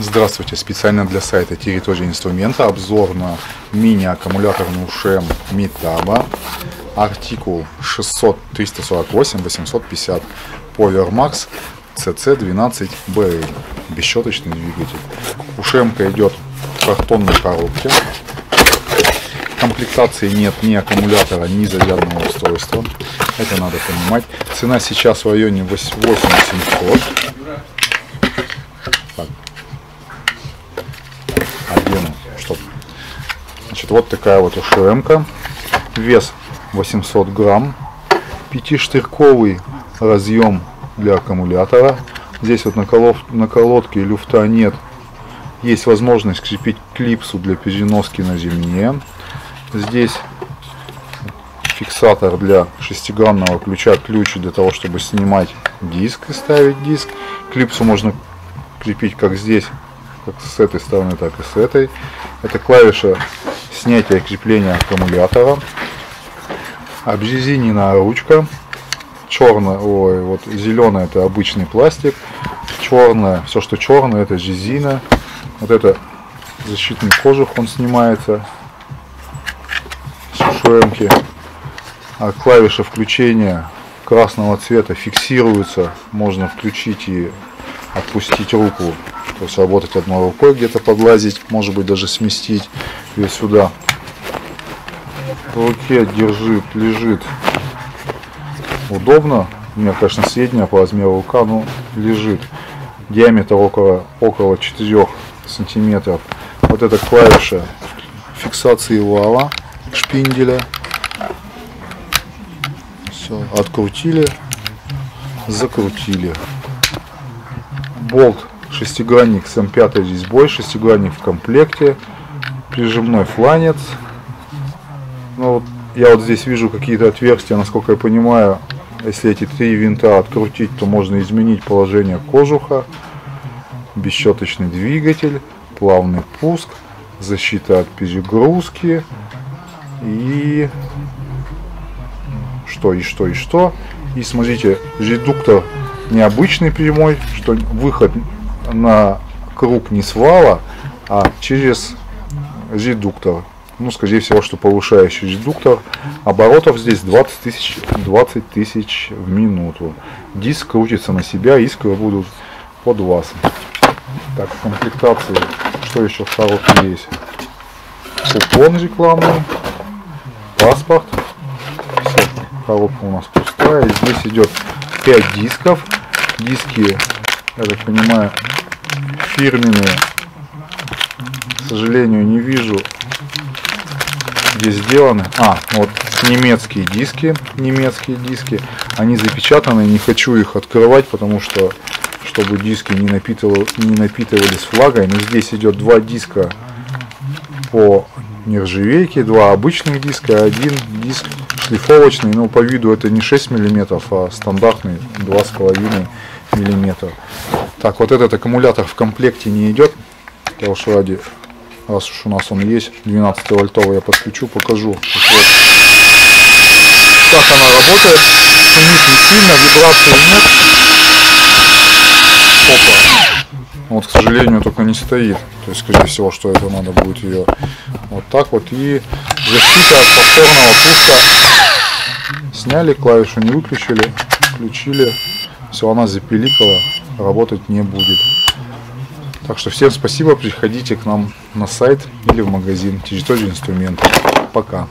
Здравствуйте, специально для сайта Территория инструмента обзор на мини-аккумуляторный ушем Mitaba артикул 600 348 850 Powermax CC12BL бесщеточный двигатель. Ушемка идет в картонной коробке. Комплектации нет ни аккумулятора, ни зарядного устройства. Это надо понимать. Цена сейчас в районе 8700. Так. Одену, чтоб. Значит, вот такая вот ушемка. Вес 800 грамм. Пятиштырковый разъем для аккумулятора. Здесь вот на, колов, на колодке люфта нет. Есть возможность крепить клипсу для переноски на зимнее. Здесь фиксатор для шестигранного ключа, ключ для того, чтобы снимать диск и ставить диск. Клипсу можно крепить как здесь, как с этой стороны, так и с этой. Это клавиша снятия крепления аккумулятора. Обрезиненная ручка. Черная, ой, вот зеленая это обычный пластик. Черная, все что черное это резина. Вот это защитный кожух, он снимается с шуемки. А клавиша включения красного цвета фиксируется. Можно включить и отпустить руку. То есть работать одной рукой, где-то подлазить, может быть даже сместить ее сюда. В руке держит, лежит удобно. У меня, конечно, средняя по размеру рука, но лежит. Диаметр около, около 4 сантиметров. Вот эта клавиша фиксации вала шпинделя. Все, открутили, закрутили. Болт шестигранник с М5 резьбой, шестигранник в комплекте, прижимной фланец. Ну, вот я вот здесь вижу какие-то отверстия, насколько я понимаю, если эти три винта открутить, то можно изменить положение кожуха, бесщеточный двигатель, плавный пуск, защита от перегрузки и что, и что, и что. И смотрите, редуктор необычный прямой, что выход на круг не с вала, а через редуктор. Ну, скорее всего, что повышающий редуктор. Оборотов здесь 20 тысяч, 20 тысяч в минуту. Диск крутится на себя, искры будут под вас. Так, в комплектации, что еще в коробке есть? Купон рекламный, паспорт. Все, коробка у нас пустая. Здесь идет 5 дисков. Диски, я так понимаю, фирменные. К сожалению, не вижу, где сделаны. А, вот немецкие диски, немецкие диски. Они запечатаны, не хочу их открывать, потому что, чтобы диски не, напитывал, не напитывались влагой. Но здесь идет два диска по нержавейке, два обычных диска, один диск шлифовочный, но по виду это не 6 мм, а стандартный 2,5 мм. Так, вот этот аккумулятор в комплекте не идет, потому что ради раз уж у нас он есть, 12 вольтовый я подключу, покажу. Вот. Как она работает, шумит не сильно, вибрации нет. Опа. Вот, к сожалению, только не стоит. То есть, скорее всего, что это надо будет ее вот так вот. И защита от повторного пуска. Сняли клавишу, не выключили, включили. Все, она запиликала, работать не будет. Так что всем спасибо, приходите к нам на сайт или в магазин территория инструментов. Пока.